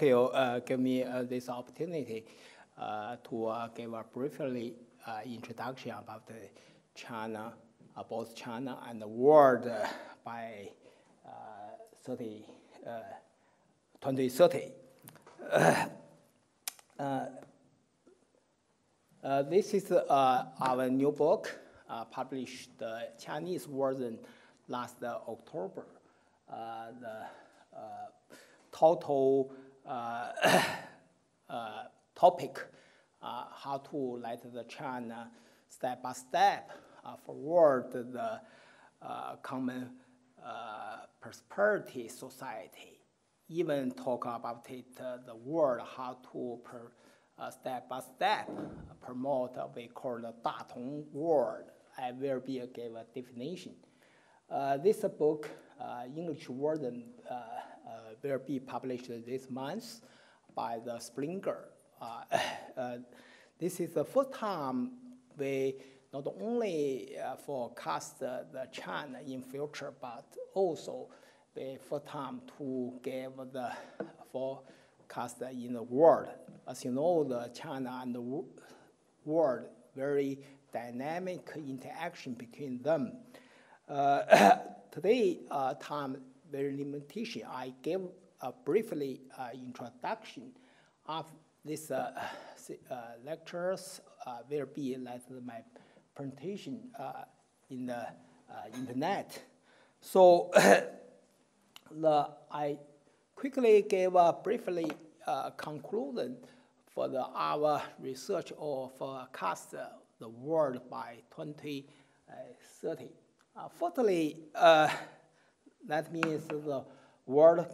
thank you. Uh, give me uh, this opportunity uh, to uh, give a briefly uh, introduction about China, uh, both China and the world by 30, 2030. this is our new book, published the Chinese version last October. the total uh, uh, topic, uh, how to let the China step by step forward the common prosperity society. Even talk about it, the world, how to per, uh, step by step promote what we call the Datong world. I will be give a definition. Uh, this book, uh, English version, will be published this month by the Springer. Uh, uh, this is the first time we not only uh, forecast the, China in future, but also the first time to give the forecast in the world. As you know, the China and the world very dynamic interaction between them. Uh, today, uh, time very limitation. I gave a briefly uh, introduction of this uh, uh, lectures will be like my presentation in the internet. So the, I quickly gave a briefly conclusion for the, our research or forecast the world by 2030. Uh, firstly, uh, that means the world,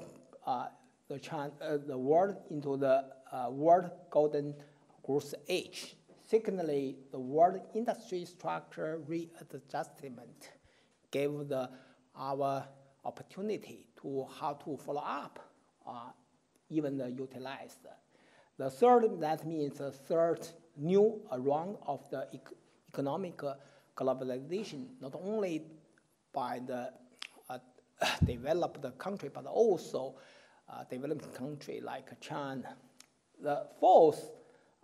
uh, the, China, uh, the world into the uh, world golden growth age. Secondly, the world industry structure readjustment gave the, our opportunity to how to follow up, uh, even the utilized. The third, that means the third new round of the ec economic globalization, not only by the developed country, but also uh, developing country like China. The fourth,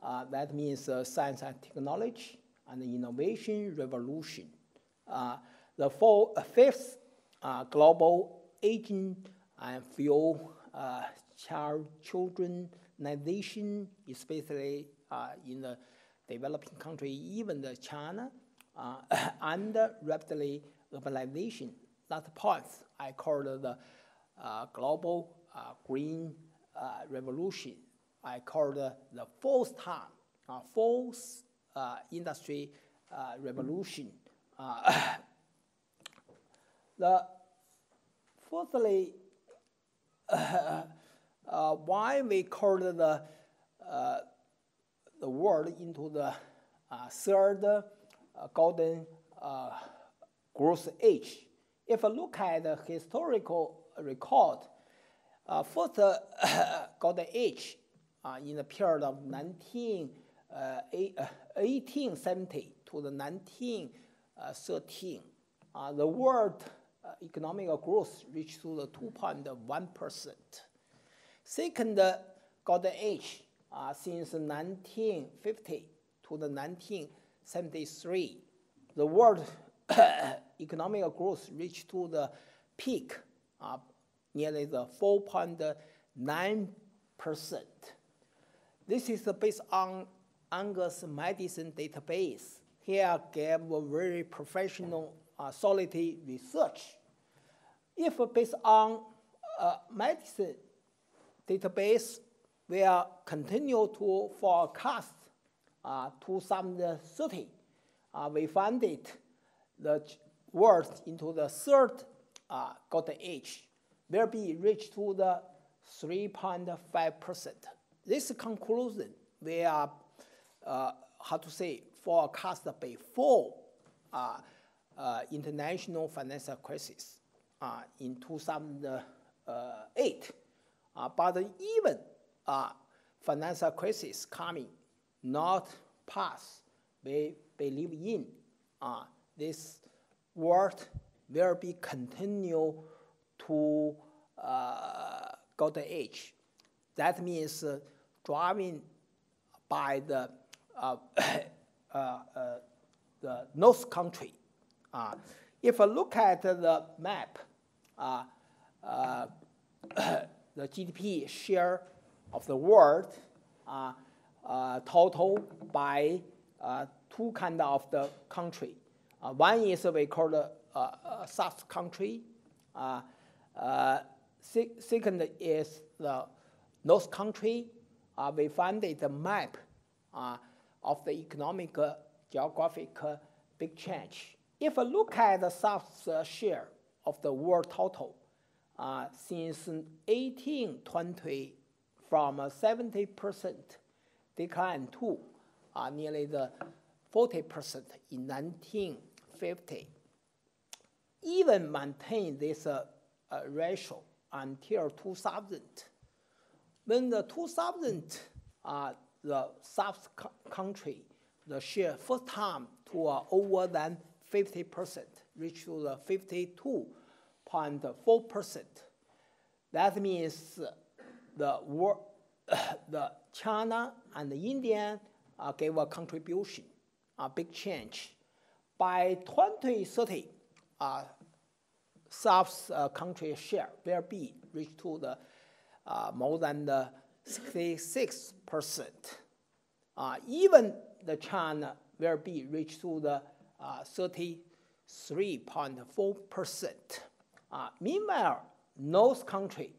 uh, that means uh, science and technology and innovation revolution. Uh, the four, uh, fifth, uh, global aging and fuel child childrenization, especially in the developing country, even the China, and rapidly urbanization. That point I called the uh, global uh, green uh, revolution. I called the fourth time, uh, fourth uh, industry uh, revolution. the fourthly, why we called the the world into the third golden growth age if you look at the historical record, uh, first uh, got the age uh, in the period of 19, uh, 1870 uh, to the 1913. Uh, the world economic growth reached to the 2.1%. Second got the age since 1950 to the 1973. The world economic growth reached to the peak of nearly the 4.9%. This is based on Angus Maddison database. Here gave a very professional uh, solid research. If based on uh, Maddison database, we are continue to forecast uh, 2030. Uh, we found it the world into the third uh, golden age will be reached to the 3.5%. This conclusion we are, uh, how to say, forecast before uh, uh, international financial crisis uh, in 2008. Uh, but even uh, financial crisis coming, not pass, we believe in this world will be continue to uh, golden age. that means uh, driving by the, uh, uh, uh, the North country. Uh, if I look at the map, the GDP share of the world total by two kind of the country. One is we call the South country. second is the North country, uh, we find the map uh, of the economic uh, geographic uh, big change. If I look at the South's uh, share of the world total, uh, since 1820, from 70% decline to nearly the 40% in 1950, even maintain this ratio until 2000 when the 2000, uh, the South country, the share first time to uh, over than 50%, reached to the 52.4%. That means the, the China and the India uh, gave a contribution, a big change. By 2030, uh, South uh, country share will be reached to the uh, more than the 66%. Uh, even the China will be reached to the 33.4%. Uh, uh, meanwhile, North country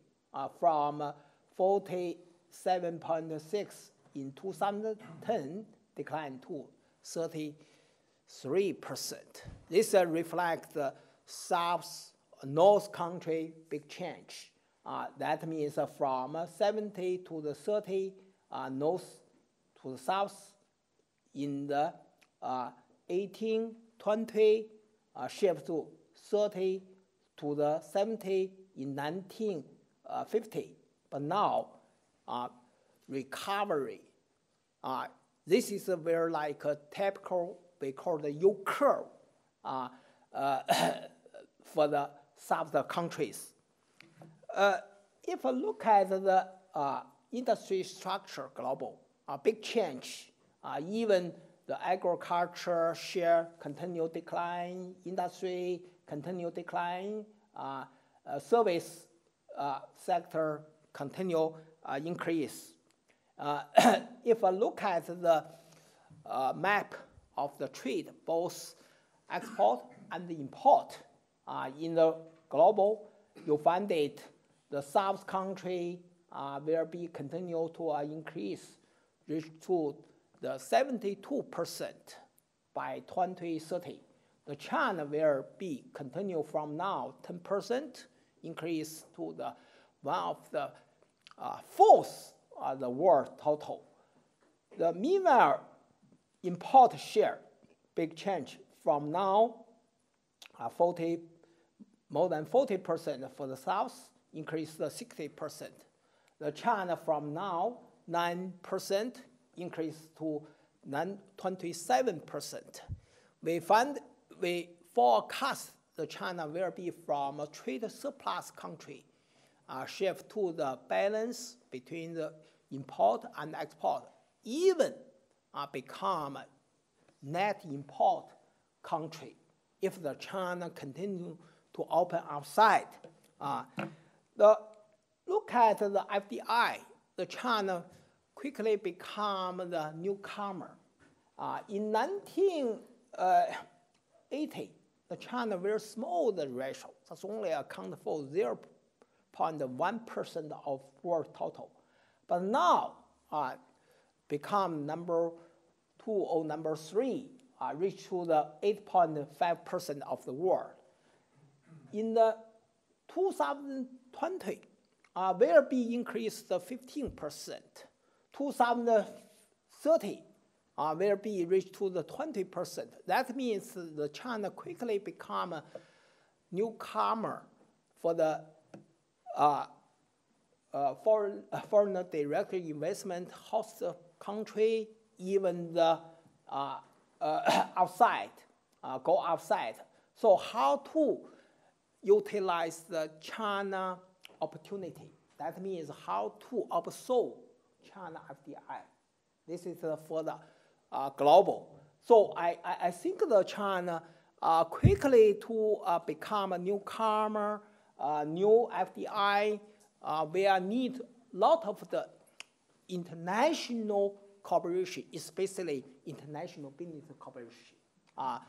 from 47.6 in 2010 declined to 33%. This uh, reflects the South North country big change. Uh, that means uh, from 70 to the 30 uh, north to the south in the 1820 shift to 30 to the 70 in 1950. But now, recovery. this is a very like a typical, we call the U curve for the south countries. Uh, if I look at the uh, industry structure global, a big change, uh, even the agriculture share continue decline, industry continue decline, uh, uh, service uh, sector continue increase. if I look at the map of the trade, both export and import in the global, you find it the South country uh, will be continue to uh, increase, reach to the 72% by 2030. The China will be continue from now 10% increase to the one of the uh, fourth of the world total. The meanwhile import share big change from now uh, 40 more than 40% for the south increased 60%. The China from now 9% increased to 27%. We find we forecast the China will be from a trade surplus country, uh, shift to the balance between the import and export, even uh, become net import country if the China continue to open outside. Uh, the, look at the FDI, the China quickly become the newcomer. Uh, in 1980, uh, the China very small the ratio. That's only account for 0.1% of world total. But now, uh, become number two or number three, uh, reach to the 8.5% of the world. In the 2000 20 uh, will be increased 15%. 2030 uh, will be reached to the 20%. That means the China quickly become a newcomer for the uh, uh, foreign, uh, foreign direct investment host country, even the uh, uh, outside, uh, go outside. So how to utilize the China opportunity. That means how to absorb China FDI. This is uh, for the uh, global. So I, I, I, think the China uh, quickly to become a newcomer, new FDI, will need a lot of the international cooperation, especially international business cooperation. Uh,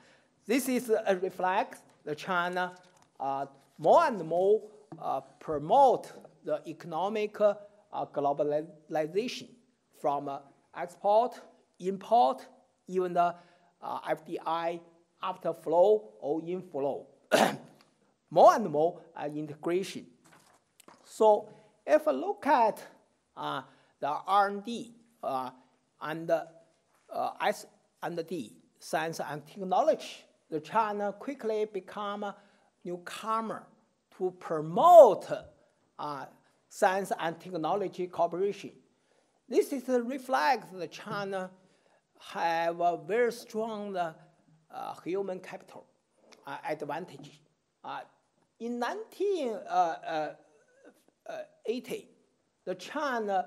this is a reflect the China uh, more and more uh, promote the economic uh, globalization from uh, export, import, even the uh, FDI after flow or inflow. more and more integration. So if I look at the R&D and uh, S and D, science and technology, the China quickly become a newcomer to promote uh, science and technology cooperation. This is a reflect that China have a very strong uh, human capital uh, advantage. Uh, in 1980, uh, uh, the China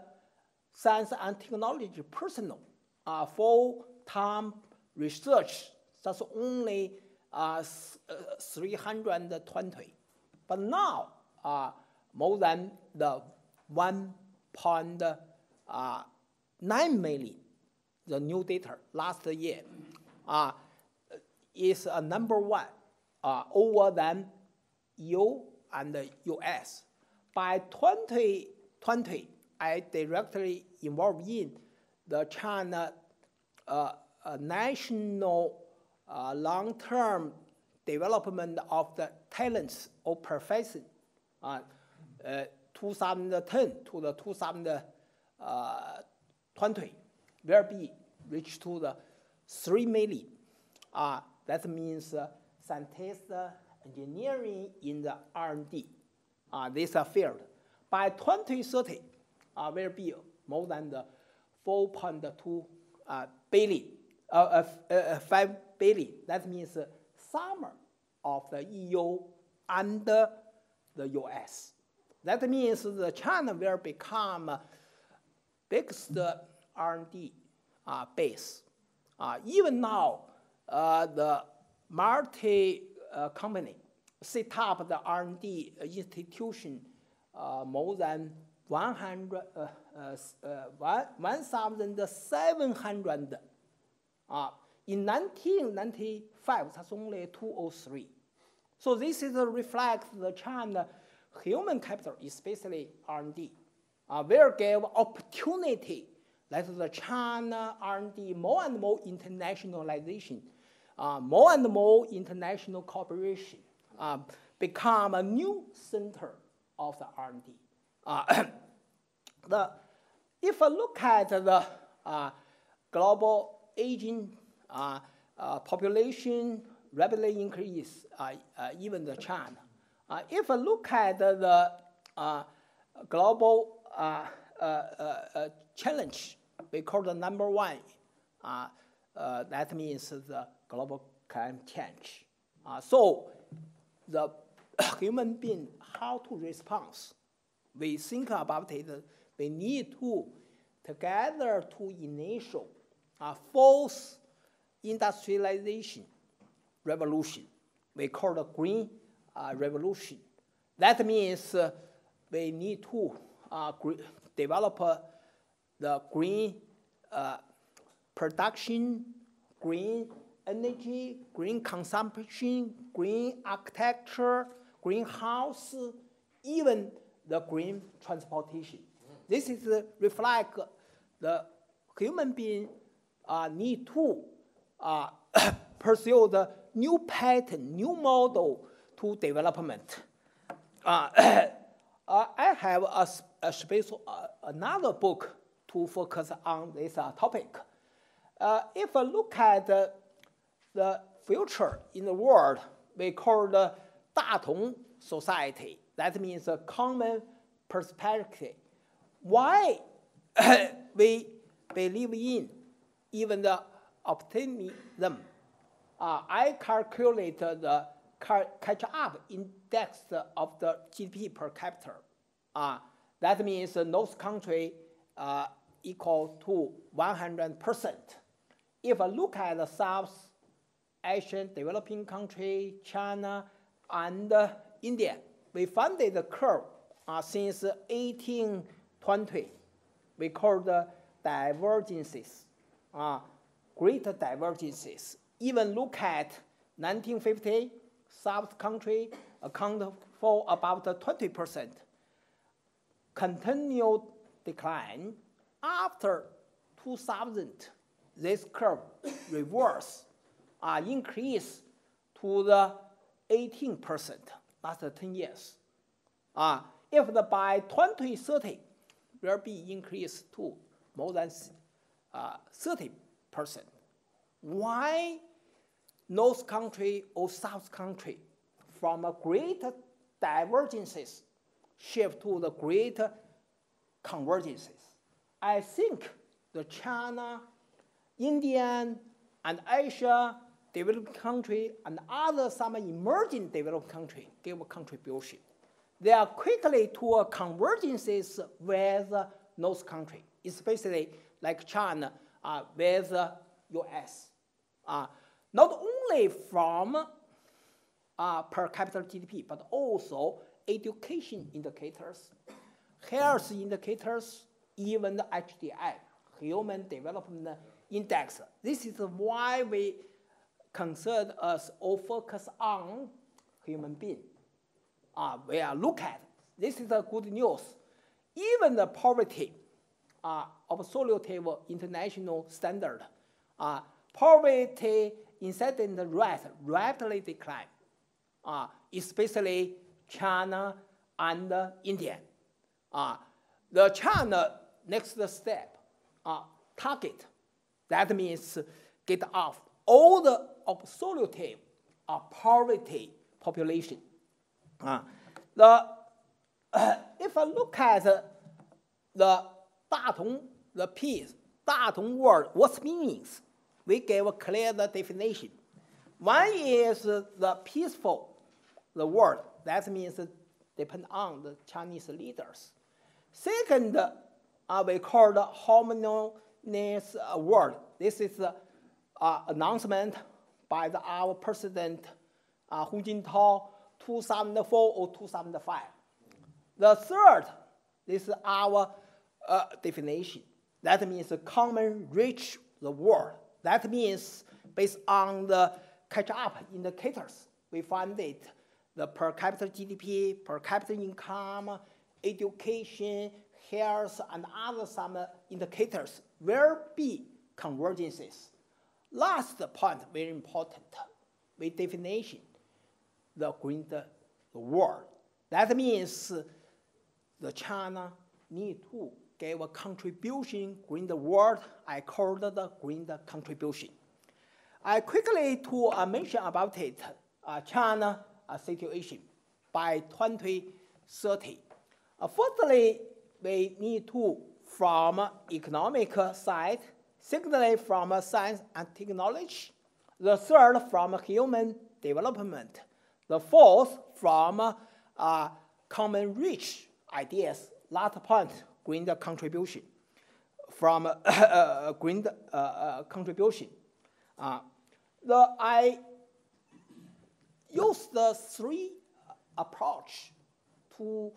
science and technology personnel uh, full-time research, that's only uh, 320. But now, uh, more than the 1.9 uh, the new data last year, uh, is a number one uh, over than EU and the US. By 2020, I directly involved in the China uh, uh, national uh, long-term development of the talents or profession, uh, uh, 2010 to the 2020 will be reached to the 3 million. Uh, that means uh, scientists, engineering in the R&D, uh, this field. By 2030, uh, will be more than the 4.2 uh, billion, uh, uh, 5 billion. That means summer of the EU and the US. That means the China will become biggest R&D uh, base. Uh, even now, uh, the multi company set up the R&D institution more than 100, uh, uh, 1,700. Uh, in 1995, that's only 203. So this is a reflect the China human capital, especially R&D, uh, will give opportunity that the China R&D more and more internationalization, uh, more and more international cooperation, uh, become a new center of the R&D. Uh, the, if I look at the uh, global aging uh, uh population rapidly increase, uh, uh, even the China. if I look at the global challenge, we call the number one, that means the global climate change. so the human being, how to respond we think about it, we need to together to initial a false industrialization revolution. We call the green uh, revolution. That means uh, we need to uh, develop the green production, green energy, green consumption, green architecture, greenhouse, even the green transportation. This is uh, reflect the human being uh, need to uh, pursue the new pattern, new model to development. Uh, uh I have a, a special, uh, another book to focus on this uh, topic. if I look at the, the future in the world, we call the 大同 society. That means a common perspective. Why we believe in even the optimism? Uh, I calculated the catch-up index of the GDP per capita. Uh, that means North country uh, equal to 100%. If I look at the South Asian developing country, China, and India, we funded the curve uh, since 1820. We call the divergences, uh, great divergences. Even look at 1950, South country account for about 20%. Continued decline after 2000, this curve reverse, uh, increase to the 18% last 10 years. Uh, if the by 2030 will be increased to more than uh, 30%. Why North country or South country from a great divergences shift to the great convergences? I think the China, Indian, and Asia developed country and other some emerging developed country give a contribution. They are quickly to a convergences with those country, especially like China uh, with US. Uh, not only from uh, per capita GDP, but also education indicators, health indicators, even the HDI, Human Development Index. This is why we concern us or focus on human being. Uh, we are look at. This is a good news. Even the poverty, uh, absolute international standard, uh, poverty incident rate rapidly decline, uh, especially China and India. Uh, the China next step, uh, target, that means get off all the absolute a poverty population. Uh, the, uh, if I look at uh, the Datong, the piece, Datong word, what meanings, we gave a clear the definition. One is the peaceful, the word, that means depend on the Chinese leaders. Second, uh, we call the harmonious uh, word. This is the uh, announcement by the, our president, uh, Hu Jintao, 2004 or 2005. The third, this is our uh, definition. That means the common reach the world. That means based on the catch-up indicators, we find it the per capita GDP, per capita income, education, health, and other some indicators will be convergences. Last point, very important, with definition, the green the world. That means the China need to give a contribution green the world. I called the green contribution. I quickly to uh, mention about it, uh, China uh, situation by 2030. Uh, firstly, we need to, from economic side, secondly, from science and technology, the third, from human development, the fourth, from uh, common rich ideas. Last point, green contribution. From uh, green uh, uh, contribution. Uh, the, I use the three approach to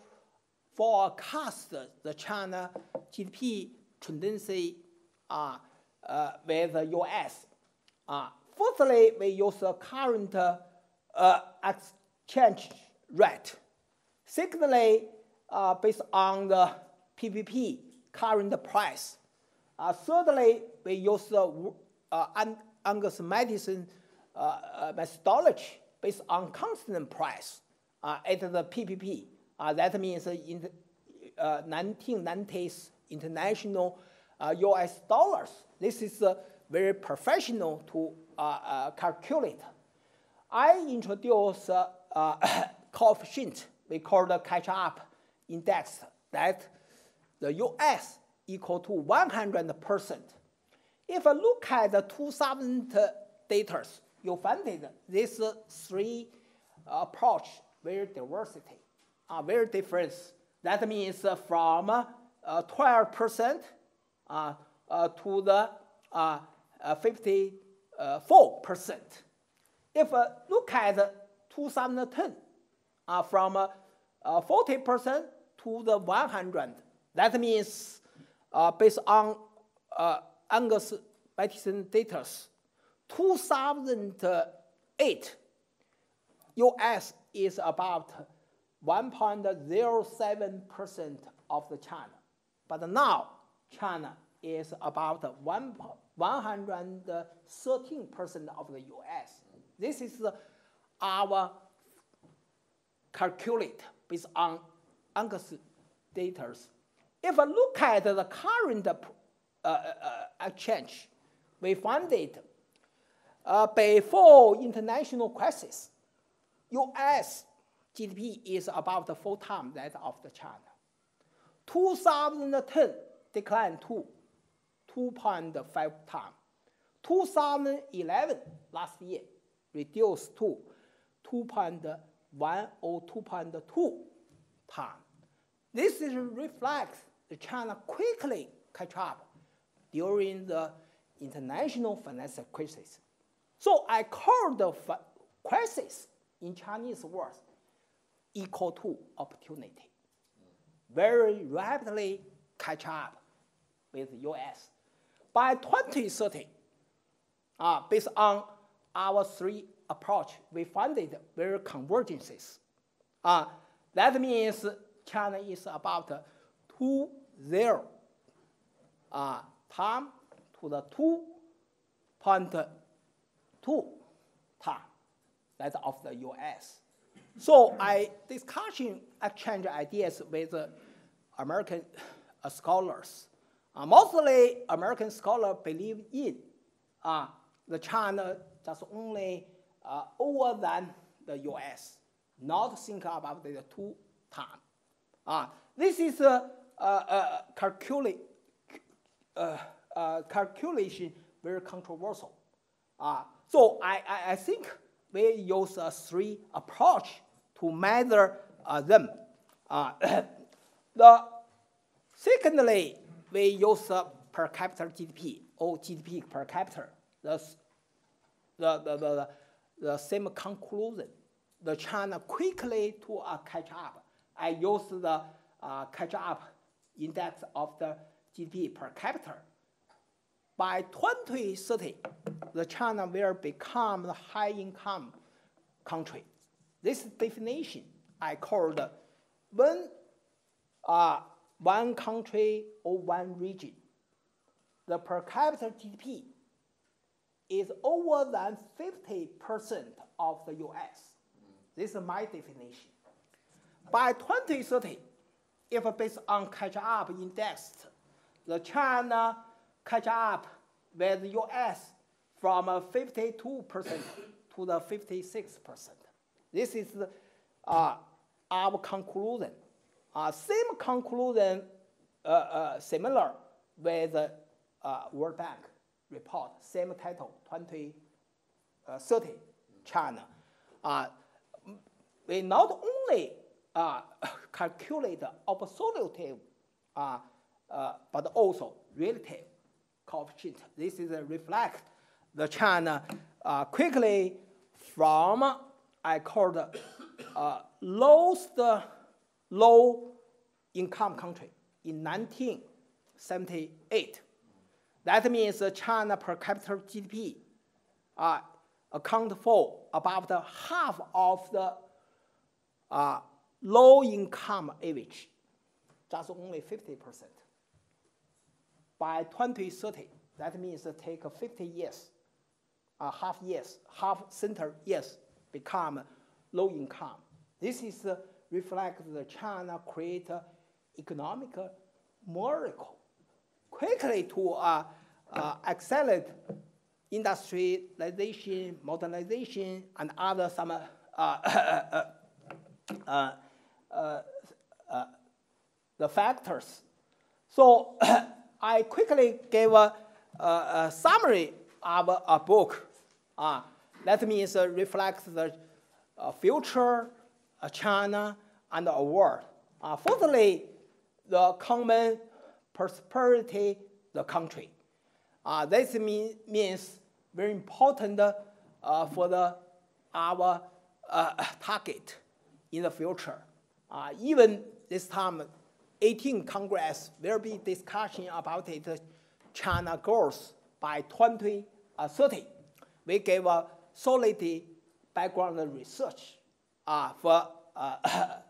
forecast the China GDP tendency uh, uh, with the US. Uh, firstly, we use the current uh, exchange rate. Secondly, uh, based on the PPP current price. Uh, thirdly, we use the uh, Angus Maddison methodology based on constant price at the PPP. that means in the 1990s international US dollars. This is very professional to calculate. I introduce a, a coefficient we call the catch-up index that the US equal to 100%. If I look at the 2000 data, you find that these three approach very diversity, are very different That means uh, from uh, 12% uh, uh, to the uh, uh, 54%. If uh, look at 2010, uh, from uh, 40% to the 100, that means uh, based on uh, Angus Maddison data, 2008, US is about 1.07% of the China. But now, China is about 1, 113% of the US. This is our calculate based on Angus data. If I look at the current uh, uh, exchange, we find it uh, before international crisis, U.S. GDP is about four times that of the China. 2010 declined to 2.5 times. 2011, last year, reduced to 2.1 or 2.2 times. This is reflects the China quickly catch up during the international financial crisis. So I call the crisis in Chinese words equal to opportunity. Very rapidly catch up with US. By 2030, uh, based on our three approach, we find it very convergences. Uh, that means China is about 2 0 uh, time to the 2.2 time that of the US. So I discussion exchange ideas with American scholars. Uh, mostly American scholars believe in uh, the China just only uh, over than the US, not think about the two time. Uh, this is a, a, a uh, uh, calculation very controversial. Uh, so I, I, I think we use a three approach to measure uh, them. Uh, the secondly, we use per capita GDP or GDP per capita. The, the, the, the, the same conclusion. The China quickly to uh, catch up. I use the uh, catch up index of the GDP per capita by 2030, the China will become the high income country. This definition I called one, uh, one country or one region. The per capita GDP is over than 50% of the US. This is my definition. By 2030, if based on catch-up index, the China catch up with US from 52% to the 56%. This is uh, our conclusion. Uh, same conclusion, uh, uh similar with the uh, World Bank report, same title, 2030 uh, China. we not only calculate absolute, but also relative coefficient. This is a reflect the China uh, quickly from I called uh, lowest low income country in 1978. That means China per capita GDP uh, account for about half of the uh, low income average, just only 50 percent by 2030, that means take 50 years, uh, half years, half center years become low income. This is uh, reflects the China create economic miracle quickly to uh, uh, accelerate industrialization, modernization, and other some uh, uh, uh, uh the factors. So I quickly gave a, a, a summary of a book. Uh, that means uh, reflects the uh, future uh, China and the world. Uh, fourthly, the common prosperity the country. Uh, this mean, means very important uh, for the, our uh, target in the future. Uh, even this time, 18 Congress will be discussion about it, China goals by 2030. Uh, we gave a solid background research uh, for uh,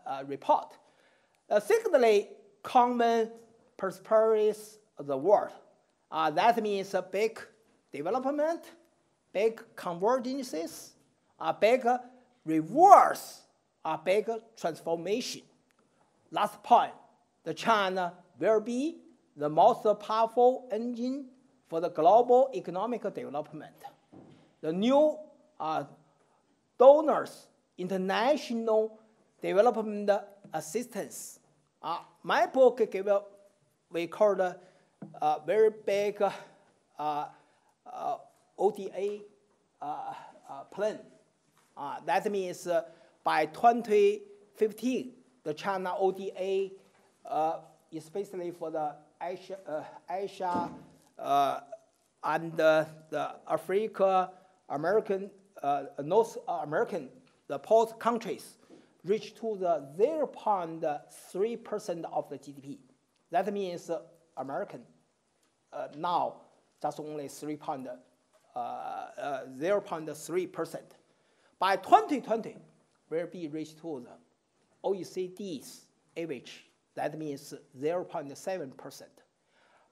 a report. Uh, secondly, common prosperity of the world. Uh, that means a big development, big convergences, a big reverse, a big transformation. Last point, the China will be the most powerful engine for the global economic development. The new uh, donors, international development assistance. Uh, my book gave a, we call a, a very big uh, uh ODA uh, uh, plan. that means by 2015, the China ODA, especially for the Asia, Asia and the Africa, American, North American, the poor countries, reach to the 0.3% of the GDP. That means uh, American uh, now just only 3.0.3%. Uh, uh, By 2020, will be reached to the OECD's average. That means 0.7%.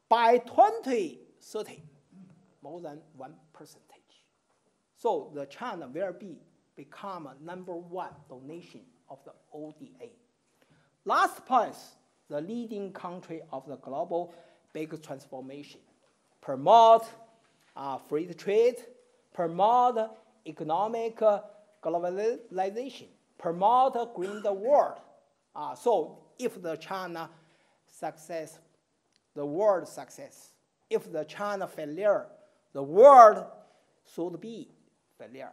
By 2030, more than 1 percentage. So the China will be become a number one donation of the ODA. Last point, the leading country of the global big transformation. Promote uh, free trade, promote economic uh, globalization, promote green the world. Uh, so if the China success, the world success. If the China failure, the world should be failure.